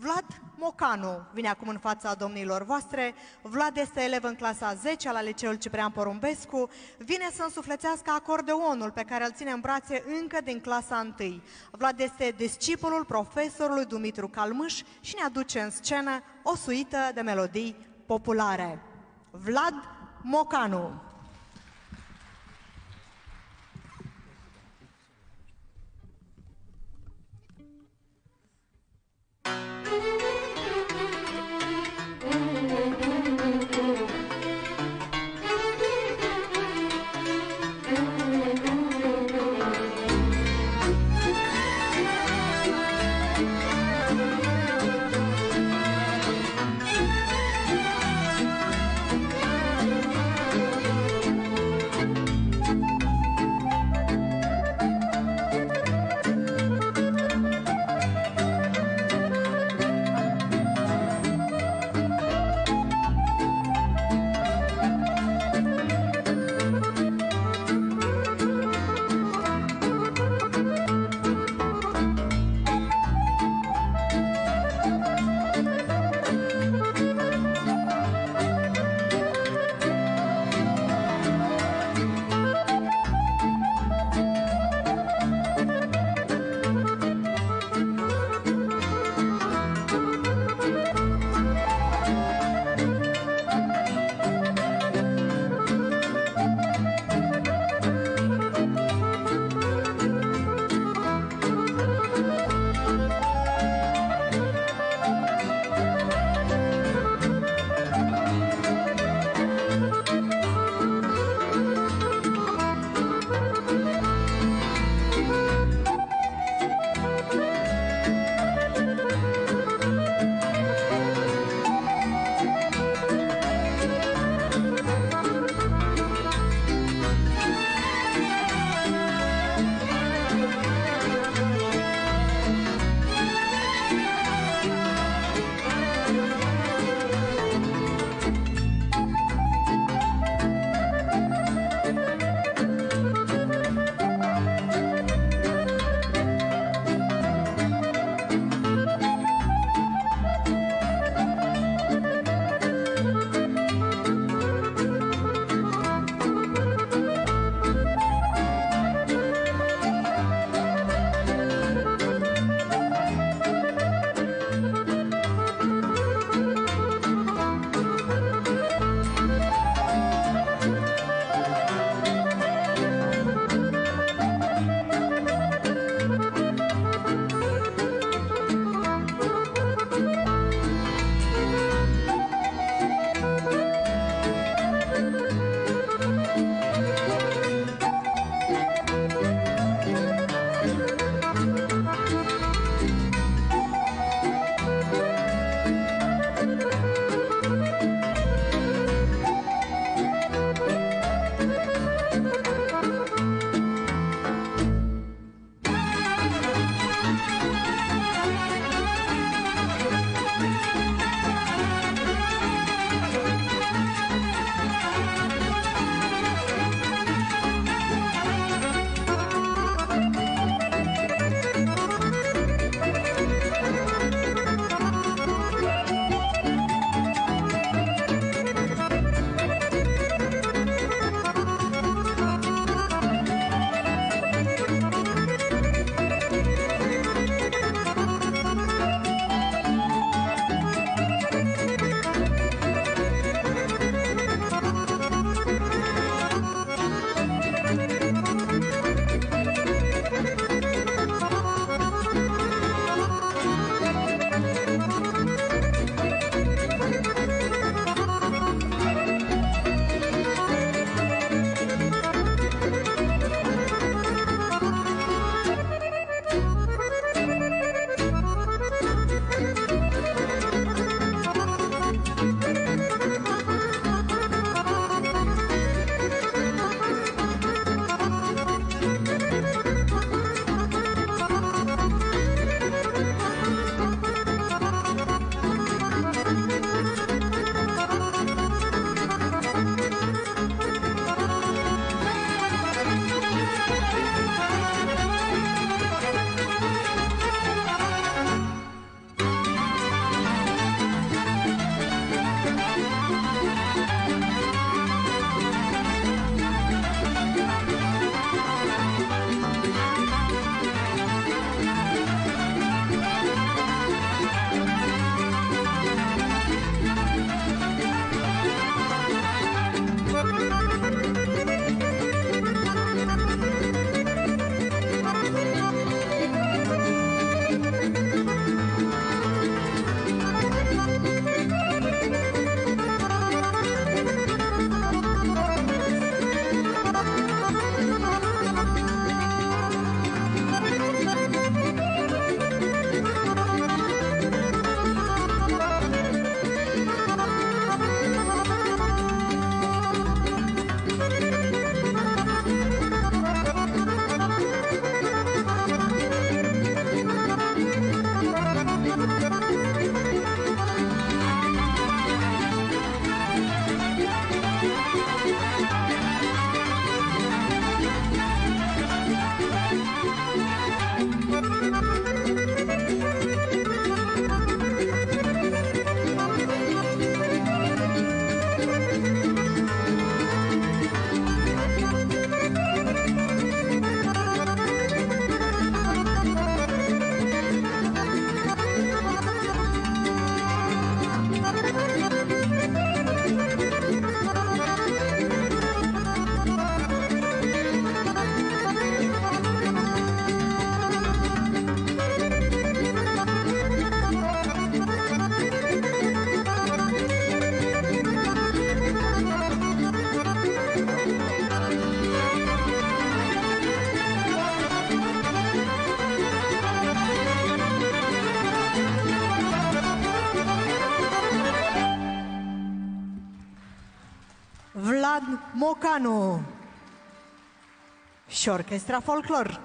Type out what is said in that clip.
Vlad Mocanu vine acum în fața domnilor voastre. Vlad este elev în clasa 10 la liceul Ciprian Porumbescu. Vine să însuflețească acordeonul pe care îl ține în brațe încă din clasa 1. Vlad este discipolul profesorului Dumitru Calmâș și ne aduce în scenă o suită de melodii populare. Vlad Mocanu. Mocanu și Orchestra Folclor.